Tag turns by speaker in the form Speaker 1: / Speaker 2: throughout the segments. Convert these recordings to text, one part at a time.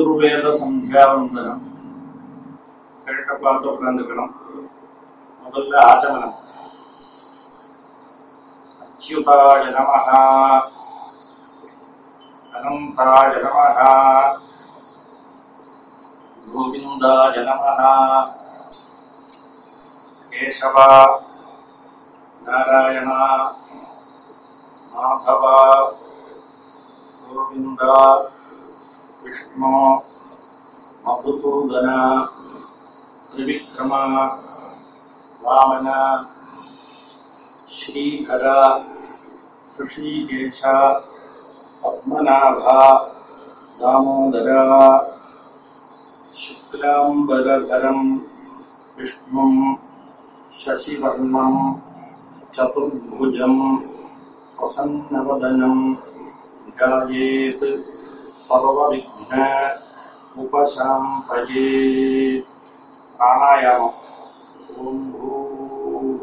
Speaker 1: அத்துர்வேத சந்தியாவந்தனம் கரெக்டா பார்த்து உட்காந்துக்கணும் முதல்ல ஆச்சமனம் அச்சுதாய நமஹா அனந்தாய நமஹா கோவிந்தாய நமஹா கேசவா நாராயணா மாதவா கோவிந்தா विष्णु मधुसूदन त्रिविक्रम वामन श्रीधर ऋषिकेश पद्मनाभ दामोदर शुक्लाम्बरधरं विष्णुं शशिवर्णं चतुर्भुजं प्रसन्नवदनं ध्यायेत् सर्वविघ्न उपशान्तये प्राणायामम् ॐ भूः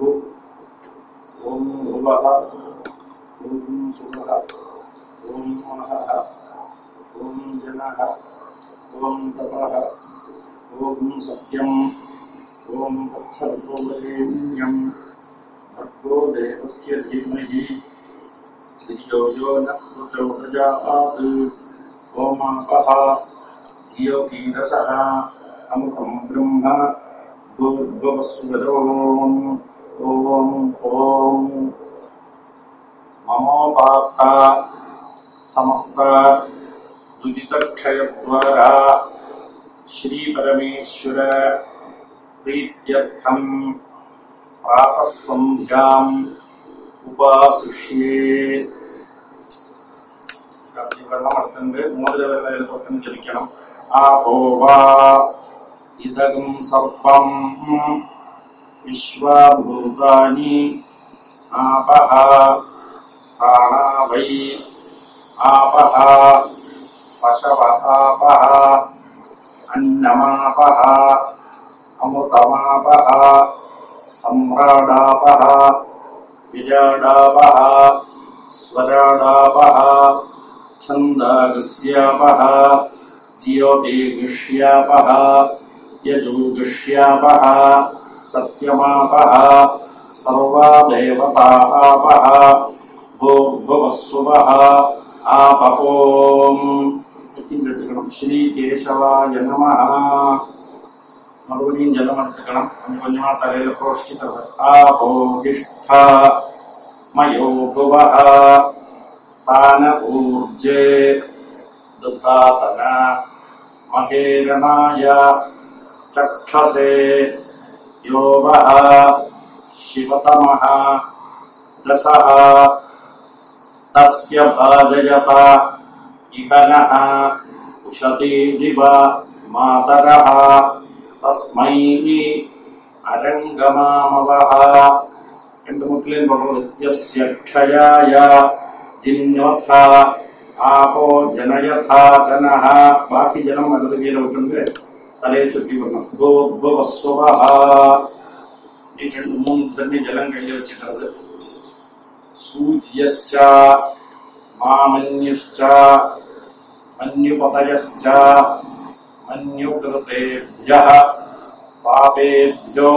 Speaker 1: ॐ भुवः ॐ सुवः ॐ महः ॐ जनः ॐ तपः ॐ सत्यम् ॐ तत्सर्वोपरेण्यम् भर्गो देवस्य धीमहि धियो यो न प्रचोदयात् गोमापः जियोगीरसः अमुकं ब्रह्म भूर्भवस्वदोम् ॐ ॐ ममोपाप्ता समस्ता दुदितक्षयद्वारा श्रीपरमेश्वर प्रीत्यर्थम् प्रातः सन्ध्याम् उपासिष्ये। വെള്ളം അടുത്തുണ്ട് മോതിര വെള്ളം തൊട്ടും ജപിക്കണം ആ പോവാ ഇതകം സർപ്പം വിശ്വഭൂതാനി ആപഹ പ്രാണാവൈ ആപഹ പശവ ആപഹ അന്നമാപഹ അമൃതമാപഹ സമ്രാടാപഹ विराडापः स्वराडापः छन्दागस्यापः ज्योतिगिष्यापः यजुगिष्यापः सत्यमापः सर्वा देवता आपः भूर्भुवस्सुवः आपपोम् इति कृतिकणं श्रीकेशवाय नमः மறுபடியும் ஜலம் எடுத்துக்கணும் கொஞ்சம் கொஞ்சமா தலையில புரோஷ்டிக்கிறது ஆபோகிஷ்ட மயோ तान ऊर्जे दुधातन महेरणाय चक्षसे। यो वः शिवतमः रसः। तस्य भाजयत इह नः उशतीरिव मातरः। तस्मै अरङ्गमामवः। एण्डु मुक्लेन् भगवत्यस्य क्षयाय ചിഹ്നോത്ഥാ ആപോ ജനയഥാചനഃ ബാക്കി ജനം വലത് കീഴ വിട്ടുണ്ട് തലയെ ചുറ്റി വന്നു ഭൂഭവസ്വ ഈ രണ്ട് മൂന്ന് തന്നെ ജലം കയ്യിൽ വെച്ചിട്ടത് സൂചിയശ്ച മാമന്യുശ്ച മന്യുപതയശ്ച മന്യുകൃതേഭ്യ പാപേഭ്യോ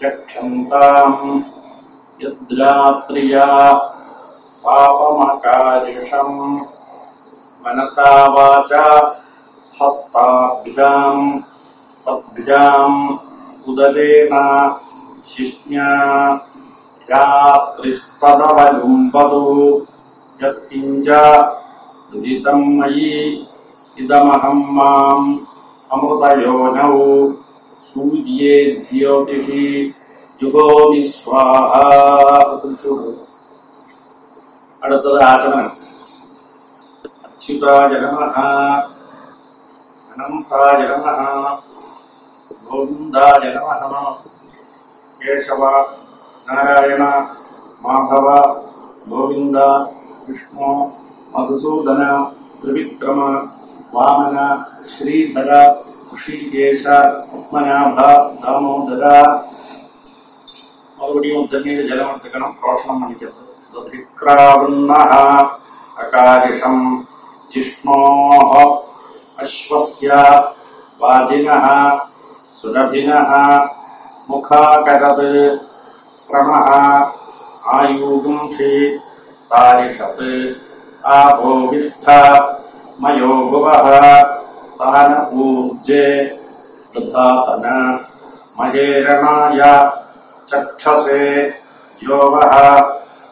Speaker 1: രക്ഷന്താം യദ്രാത്രിയാ पापमकारिषम्। मनसा वाचा हस्ताभ्याम् तद्भ्याम् उदरेण शिष्ण्या। रात्रिस्तदवलुम्बतु यत्किञ्च दुरितम् मयि इदमहं माम्। अमृतयोनौ सूर्ये ज्योतिषि। जुहोमि स्वाहा அடுத்தது ஆச்சமனம் அச்சுதாஜ நமஹ அனந்தாஜ நமஹ கோவிந்தாஜ நமஹ கேசவா நாராயணா மாதவா கோவிந்தா விஷ்ணு மதுசூதன திரிவிக்ரம வாமன ஸ்ரீதர ಋಷಿಕೇಶ ಪದ್ಮನಾಭ ದಾಮೋದರ மறுபடியும் தண்ணீர் ஜலம் ரோஷனம் பண்ணிக்கிறது शुक्रावन्नः। अकारिषम् जिष्णोः, अश्वस्य वाजिनः सुरभिनः, मुखाकरत् क्रमः आयूगुंषि तारिषत् आभोभिष्ठ मयो तान ऊर्जे दधातन महेरणाय, चक्षसे, यो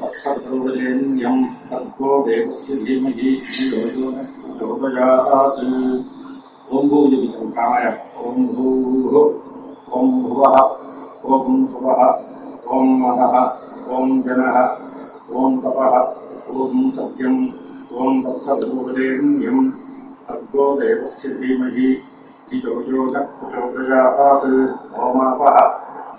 Speaker 1: वक्षत्रौदलेण्यम् तद्गो देवस्य धीमहि योजयात् ॐ भूयमिदं कामय, ॐ ओम ॐ भुवः, ॐ सुवः, ॐ मनः ॐ जनः, ॐ तपः, ॐ सत्यम्, ॐ तत्सद्गोदेण्यम् तद्गो देवस्य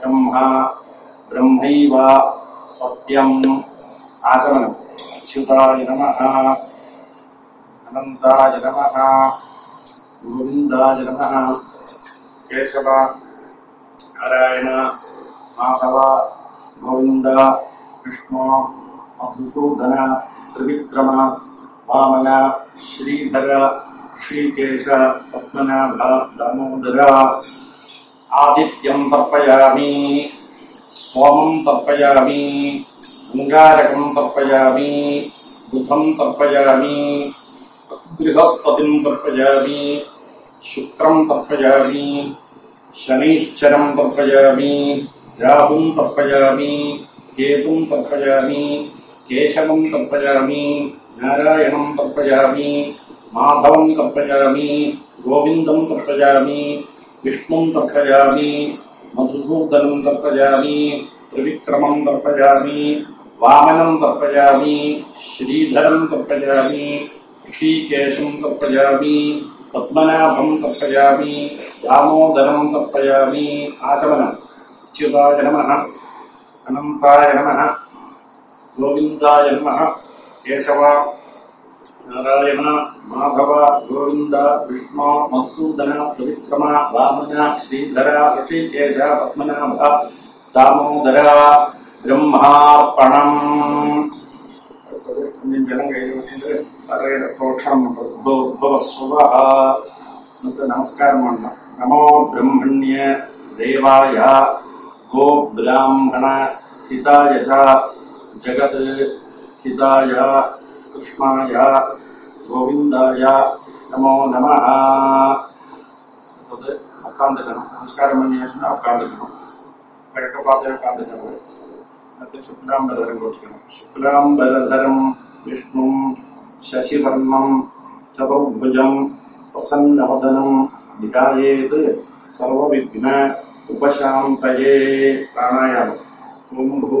Speaker 1: ब्रह्मा ब्रह्म सत्यम आचरण अच्छुताय नम। अनंताय नम। गोविंदय नम। केशव, नारायण, माधव गोविंद कृष्ण मधुसूदन, त्रिविक्रम, वामन, श्रीधर, श्रीकेश, पद्मनाभ, दामोदर। आदित्यं तर्पयामि स्वं तर्पयामि अङ्गारकं तर्पयामि, बुधं तर्पयामि, बृहस्पतिं तर्पयामि, शुक्रं तर्पयामि, शनिश्चरं तर्पयामि, राहुं तर्पयामि, केतुं तर्पयामि, केशवं तर्पयामि, नारायणं तर्पयामि, माधवं तर्पयामि, गोविन्दं तर्पयामि विष्णुं तर्पयामि, मधुसूदनं तर्पयामि, त्रिविक्रमं तर्पयामि, वामनं तर्पयामि, श्रीधरं तर्पयामि, ऋषिकेशं तर्पयामि, पद्मनाभं तर्पयामि, दामोदरं तर्पयामि, आचमनं। च्युताय नमः। अनन्ताय नमः। गोविन्दाय नमः। केशवा नारायण, माधव गोविंद विष्ण मधुसूदन सुविक्रम वामन, श्रीधर, ऋषिकेश पद्मनाभ दामोदर ब्रह्मापणम नमस्कार नमो ब्रह्मण्य देवाय गो ब्राह्मण हिताय जगत हिताय कृष्णाय गोविन्दाय नमो नमः तद् உட்காந்துக்கணும் நமஸ்காரம் பண்ணி வச்சுன்னா உட்காந்துக்கணும் கிழக்க பார்த்து உட்காந்துக்கணும் அடுத்து சுக்லாம்பரதரம் கொட்டிக்கணும் சுக்லாம்பரதரம் விஷ்ணும் சசிவர்ணம் சபுஜம் பிரசன்னவதனம் நிதாயேது சர்வவிக்ன உபசாந்தயே பிராணாயாமம். ஓம் பூ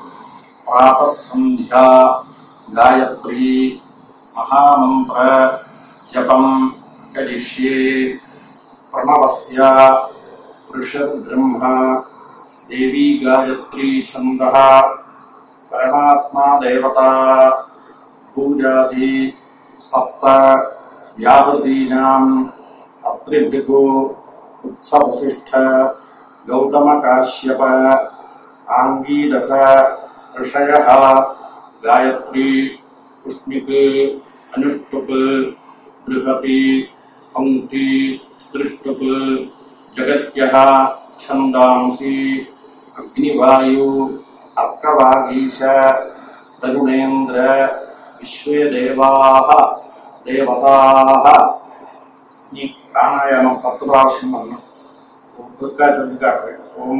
Speaker 1: प्रातः सन्ध्या गायत्री महामन्त्र जपम् करिष्ये। प्रणवस्य ऋषर्ब्रह्म देवी गायत्री छन्दः परमात्मा देवता पूजादि सप्त व्याहृतीनाम् अत्रिभृगो, उत्सवसिष्ठ, गौतमकाश्यप आङ्गीरस ऋषय गायत्री पुष्मिक् अनुष्टुप् बृहपि पङ्क्ति दृष्टुप् जगत्यः, छन्दांसि, अग्निवायु अर्कवागीश तरुणेन्द्र, विश्वदेवा, देवता। प्राणायाम ఈ ప్రాణాయామం పత్తు రాసిందన్న ఒక్కొక్క చదువుగా ఓం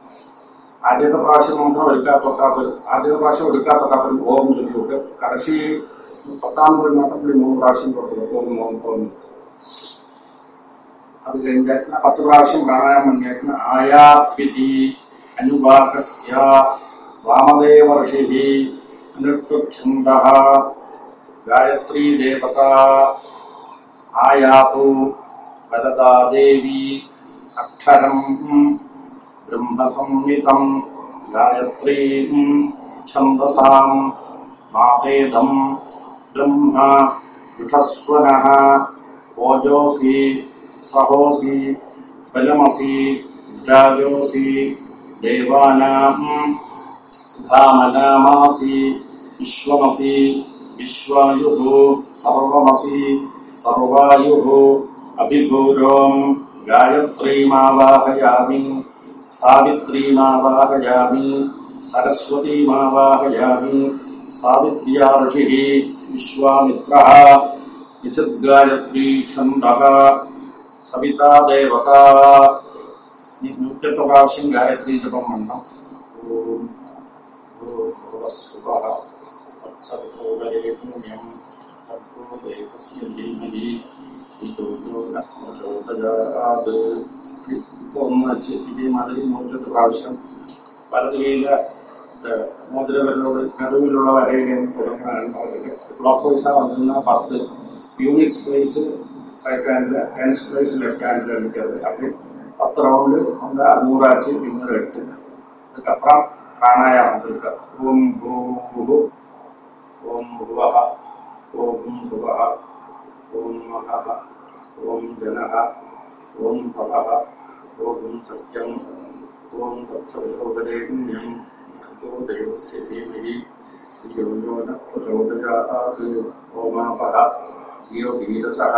Speaker 1: ആദ്യത്തെ പ്രാവശ്യം മാത്രം എടുക്കാത്തൊക്കാത്ത ആദ്യത്തെ പ്രാവശ്യം എടുക്കാത്തൊക്കാത്ത ഓം ചൊല്ലിവിട്ട് കടശി പത്താമത് മാത്രം പുള്ളി മൂന്ന് പ്രാവശ്യം കൊടുക്കുന്നു ഓം ഓം ഓം അത് കഴിഞ്ഞാൽ പത്ത് പ്രാവശ്യം പ്രാണായാമം വിചാരിച്ച ആയാത്വിതി അനുവാകസ്യ വാമദേവർഷി അനുഷ്ഠുച്ഛന്ദ ഗായത്രീ ദേവത ആയാതു വരദാ ദേവി അക്ഷരം ब्रह्मसंहितम् गायत्रीम् छन्दसाम् मातेदम् ब्रह्म जुषस्वनः ओजोऽसि, सहोऽसि, बलमसि राजोऽसि देवानाम् धामनामासि विश्वमसि, विश्वायुः, सर्वमसि, सर्वायुः अभिभूरोम् गायत्रीमावाहयामि। सावित्रीमावाहयामि सरस्वतीमावाहयामि सावित्र्या ऋषिः विश्वामित्रः यचिद्गायत्री छन्दः सविता देवता। नित्यप्रकाश्यं गायत्री जपं मण्डम् ॐ भूर्भुवस्सुवः तत्सवितोदये पुण्यं तद्भूदेवस्य धीमहि धियो ब्रह्मचोदयात्। യോ ന പ്രചോദയാത് ഇപ്പൊ ഒന്ന് വെച്ച് ഇതേമാതിരി നൂറ്റെട്ട് പ്രാവശ്യം വലതുകയില് മോതിരവരോട് നടുവിലുള്ള വരയിൽ തുടങ്ങാനാണ് ക്ലോക്ക് വൈസ് വന്നിരുന്ന പത്ത് unit space right handle ten space left ഹാൻഡിൽ എടുക്കരുത് അപ്പൊ പത്ത് റൗണ്ട് ഉണ്ട് നൂറാച്ച് പിന്നീട് എട്ട് அதுக்கப்புறம் பிராணாயாமம் இருக்கு ஓம் பூ ஓம் புவः ஓம் சுவः ஓம் மகः ஓம் ஜனः ஓம் தபः ॐ सत्यम् ॐ तत्सवितोदरेण्यम् भगवतो देवस्य धीमहि यो यो न प्रचोदयात् ओमापः जीवगीरसः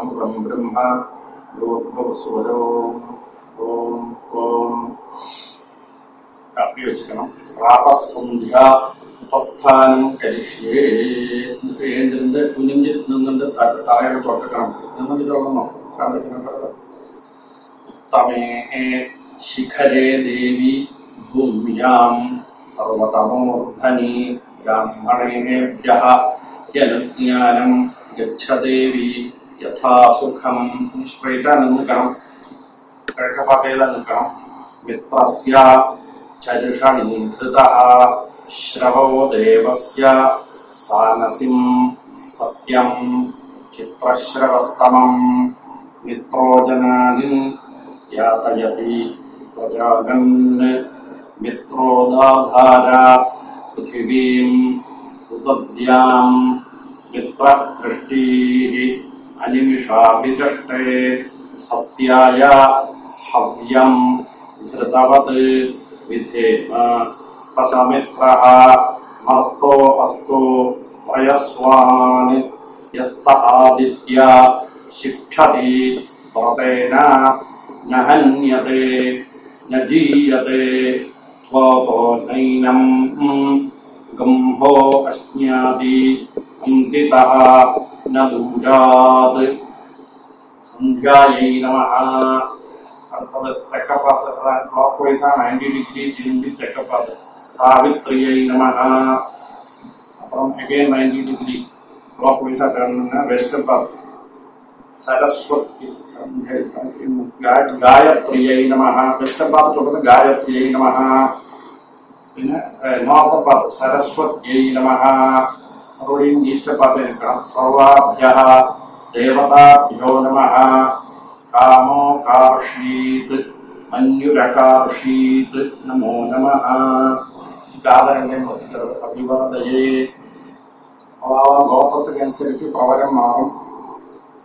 Speaker 1: अमृतं ब्रह्म लोभवसुवदो ॐ ॐ अपि वचनं प्रातः सन्ध्या പ്രസ്ഥാനം കരിഷ്യേ കേന്ദ്രന്റെ കുഞ്ഞിഞ്ചിരുന്നുകൊണ്ട് തലയുടെ തുടക്കം നമ്മൾ ഇതൊന്നും നോക്കാം तमेः शिखरे देवी भूम्याम् पर्वतमूर्धनि ब्राह्मणेभ्यः यदज्ञानम् गच्छदेवी यथा सुखम् निष्पैट निन्दकम् कर्कपटेल निकणम् मित्रस्य श्रवो देवस्य सानसिम् सत्यम् चित्रश्रवस्तमम् मित्रो जनानि यातयति प्रजागन् मित्रोदाधार पृथिवीम् उतद्याम् मित्रः कृष्टीः अनिमिषाभिचष्टे सत्याय हव्यम् धृतवत् विधेम। पसमित्रः मर्तो अस्तु प्रयस्वान् यस्त आदित्या शिक्षति व्रतेन न हन्यते न जीयते गम्भो अश्ञाति चिन्तितः न दूरात् സന്ധ്യായൈ നമ അടുത്തത് തെക്കപ്പാത്ത് ക്ലോക്ക് വൈസ് ആണ് നയന്റി ഡിഗ്രി തിരുമ്പി തെക്കപ്പാത്ത് സാവിത്രിയൈ നമ. അപ്പുറം again ninety degree clock vice ആയിട്ടാണ് വെസ്റ്റർ പാത്ത് सरस्वती गायत्रियै नमः வெட்டப்பாப்பு சொல்றது காயத்ரியை நமஹ பின்ன நோக்கப்பாப்பு சரஸ்வத்யை நமஹ மறுபடியும் ஈஷ்டப்பாப்பை இருக்கணும் சர்வாபியா தேவதாபியோ நமஹ காமோ கார்ஷீத் மன்யுரகார்ஷீத் நமோ நமஹ ஆதரண்யம் வகிக்கிறது அபிவாதையே அவ கோத்திரத்துக்கு அனுசரித்து பவரம் மாறும்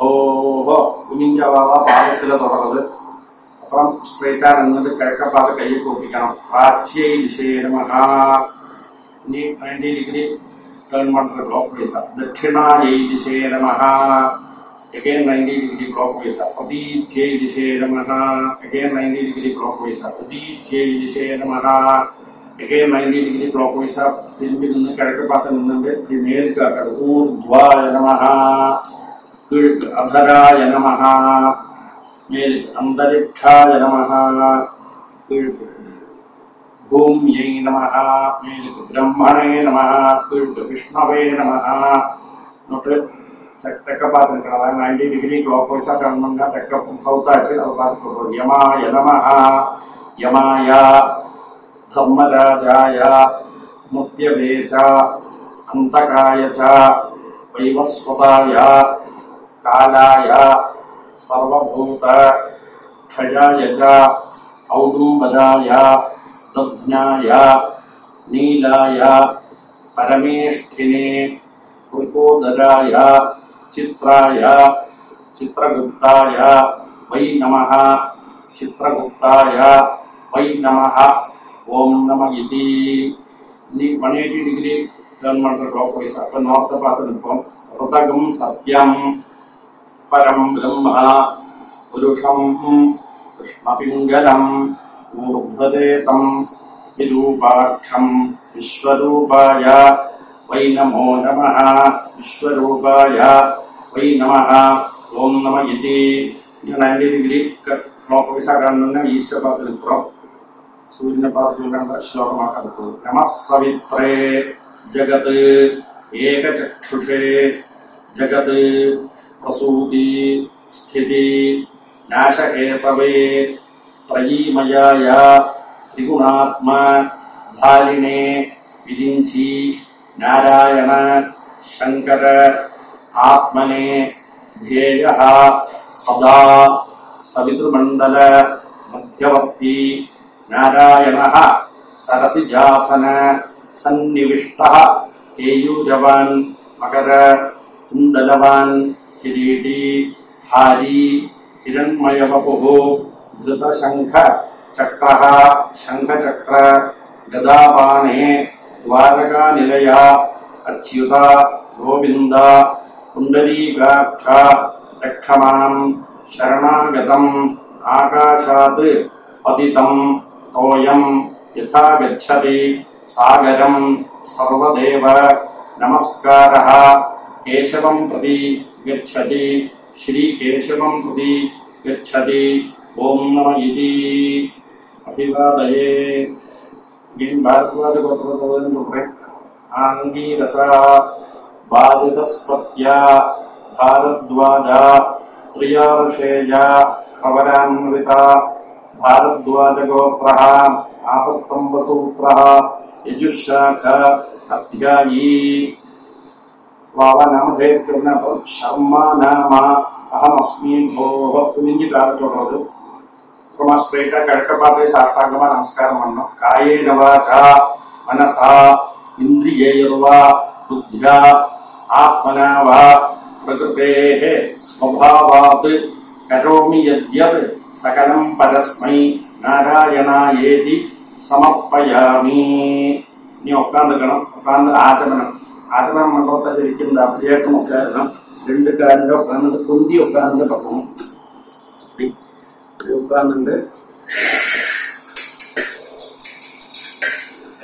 Speaker 1: ഓഹോ കുഞ്ഞിന്റെ വാവ പാദത്തിലെ തുടർന്നത് അപ്പുറം സ്ട്രേറ്റ് ആണ് എന്നിട്ട് കിഴക്കപ്പാത കയ്യിൽ കൂട്ടിക്കണം പ്രാച്യൈ ദിശേനമഹ ഇനി നയൻറ്റി ഡിഗ്രി ടേൺ വണ്ടർ ക്ലോക്ക് വൈസ ദക്ഷിണായൈ ദിശേനമഹ again 90 degree clockwise pratichyai dishe namaha again 90 degree clockwise pratichyai dishe namaha again 90 degree clockwise തിരുമ്പി നിന്ന് കിഴക്ക് പാത്ത നിന്നുണ്ട് നേരിട്ട് ആക്കാറ് ഊർധ്വായ നമഹ अधराय नमः अन्तरिक्षाय नमः भूम्यै नमः ब्रह्मणे नमः विष्णवे नमः நோட்டு தெக்க பார்த்துருக்கணும் அதாவது நைன்டி டிகிரி க்ளாக் வைஸாக டர்ன் பண்ணால் தெக்க சவுத்தாக ஆச்சு அதை பார்த்துக்கிறோம் யமா யதமஹா யமாயா தம்மராஜாயா முத்தியவேச்சா அந்தகாயச்சா வைவஸ்வதாயா कालाय सर्वभूतक्षयाय च औदुम्बदाय दघ्नाय नीलाय परमेष्ठिने कृतोदराय चित्राय चित्रगुप्ताय वै नमः चित्रगुप्ताय वै नमः ओम् नम इतिपात्रकम् सत्यम्। பரம் பிரம்மா புருஷம் कृष्णपिङ्गलम् ऊर्ध्वदेतम् विरूपाक्षम् विश्वरूपाय वै नमो नमः। विश्वरूपाय वै नमः। ஓம் நம இது நைன்டி டிகிரி நோக்கவிசாரணம் ஈஸ்ட பார்த்து இருக்கிறோம் சூரியனை பார்த்து கண்ட ஸ்லோகமாக இருக்கிறது நமசவித்ரே ஜகத் ஏகச்சக்ஷுஷே ஜகத் प्रसूति स्थिति नाश एतवे धारिणे विदिञ्चि नारायण शङ्कर आत्मने ध्येयः सदा सवितृमण्डल मध्यवर्ती नारायणः सरसिजासन सन्निष्ट केयूजवान् मकर कुण्डलवान् किरीटी हारी हिरण्मयवपुः धृतशङ्ख चक्रः शङ्खचक्र गदापाने द्वारकानिलया अच्युता गोविन्दा पुण्डरीकाक्ष रक्षमाम् शरणागतम् आकाशात् पतितम् तोयम् यथा गच्छति सागरम् सर्वदेव नमस्कारः केशवं प्रति गच्छति श्रीकेशवं प्रति गच्छति ॐ नम इति अभिवादये गिरिभारद्वाजगोत्रङ्गीरसा बाधितस्पत्या भारद्वाजा त्रियार्षेया पवनान्विता भारद्वाजगोत्रः आपस्तम्भसूत्रः यजुःशाख अध्यायी வாவனம் சேர்த்துன்னு அப்புறம் சர்மா நாமா அகமஸ்மி போக குனிஞ்சு காலை சொல்றது அப்புறமா ஸ்ட்ரெயிட்டா கரெக்டா பார்த்து சாஷ்டாங்கமா நமஸ்காரம் பண்ணோம் காயே நவாச்சா மனசா இந்திரியர்வா புத்தியா ஆத்மனாவா பிரகிருதேஹ ஸ்வபாவாத் கரோமி யத்யத் சகலம் பரஸ்மை நாராயணாயேதி சமர்ப்பயாமி நீ உட்காந்துக்கணும் உட்காந்து ஆச்சமனம் കാരണം മണ്ഡലത്തെ ശരിക്കും അഭിഷേകം ഒക്കെ രണ്ട് കാലിന്റെ ഉക്കാന്നുണ്ട് പൊന്തി ഉക്കാറിന്റെ പക്കം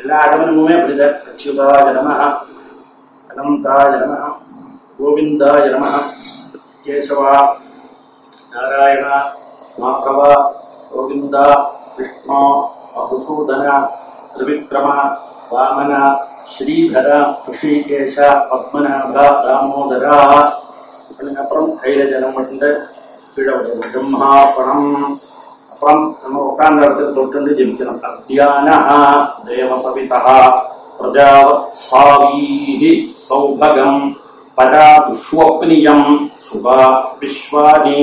Speaker 1: എല്ലാ ആഗമനവുമേ പിടിച്ച അച്യുതായ ജനമ അനന്തായ ജനമ ഗോവിന്ദ ജനമ കേശവ നാരായണ മാധവ ഗോവിന്ദ വിഷ്ണു മധുസൂദന ത്രിവിക്രമ വാമന ശ്രീധര ഋഷികേശ പത്മനാഭ ദാമോദര. അതിനപ്പുറം ധൈര്യജലമുണ്ട് കീഴവിടെ ബ്രഹ്മാപണം അപ്പുറം നമ്മൾ ഒക്കാന്റെ അടുത്ത് തൊട്ടുണ്ട് ജപിക്കണം അധ്യാന ദേവസവിത പ്രജാവത്സാവീഹി സൗഭഗം പരാദുഷ്വപ്നിയം സുഖ വിശ്വാനി.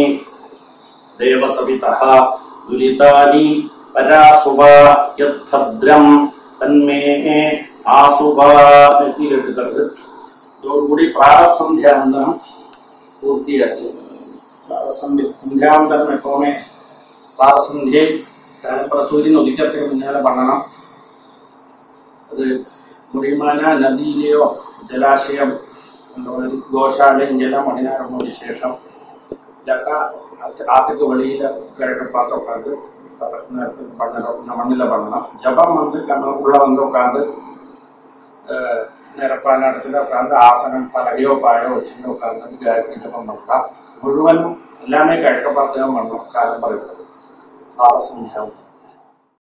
Speaker 1: ദേവസവിത ദുരിതാനി പരാസുഭ യദ്ഭദ്രം തന്മേ ആ സുബ നെറ്റിയിലിട്ടിട്ട് ഇതോടുകൂടി പ്രാരസന്ധ്യാവന്തനം പൂർത്തിയാച്ചു പ്രാരസന്ധ്യ സന്ധ്യാവന്തനം എപ്പോഴേ പണണം അത് മുറിമാന നദിയിലെയോ ജലാശയം ഗോശാലയെല്ലാം മണിനാരംഭിച്ച ശേഷം ലത ആത്തക്ക് വെളിയിലെ കിഴക്കപ്പാത്ത ഉட்காந்து പണ്ണണം ജപം വന്ന് ஜபம் வந்து நம்ம നേരപ്പാനാട്ടത്തിലോ ഉൾക്കാണ്ട് ആസനം പലയോ പായോ വെച്ചിട്ട് ഉൾക്കാണ്ട് വിചാരത്തിന്റെ മണ്ണൊക്ക മുഴുവനും എല്ലാമേ കഴിക്കപ്പാത്തയോ മണ്ണൊക്കാലം പറയുന്നത്. നാളെ